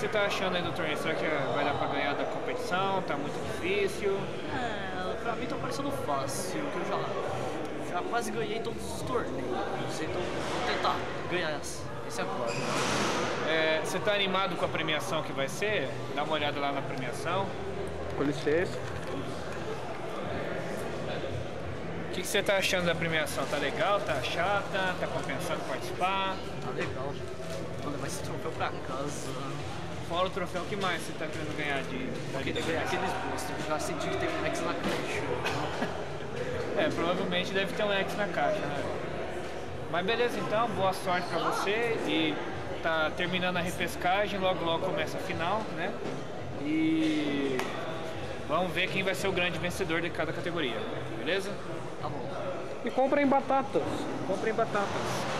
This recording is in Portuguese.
que você tá achando aí do torneio? Será que vai dar pra ganhar da competição? Tá muito difícil? É, pra mim tá parecendo fácil, que eu já, já quase ganhei todos os torneios, então vou tentar ganhar esse agora. É, você tá animado com a premiação que vai ser? Dá uma olhada lá na premiação. Com licença. O que, que você tá achando da premiação? Tá legal? Tá chata? Tá compensando participar? Tá legal. Vou levar esse troféu pra casa. Fora o troféu, o que mais você tá querendo ganhar de, aqueles boosts, eu já senti que tem um X na caixa. É, provavelmente deve ter um X na caixa, né? Mas beleza então, boa sorte pra você e tá terminando a repescagem, logo logo começa a final, né? E vamos ver quem vai ser o grande vencedor de cada categoria, beleza? Tá bom. E comprem batatas. Comprem batatas.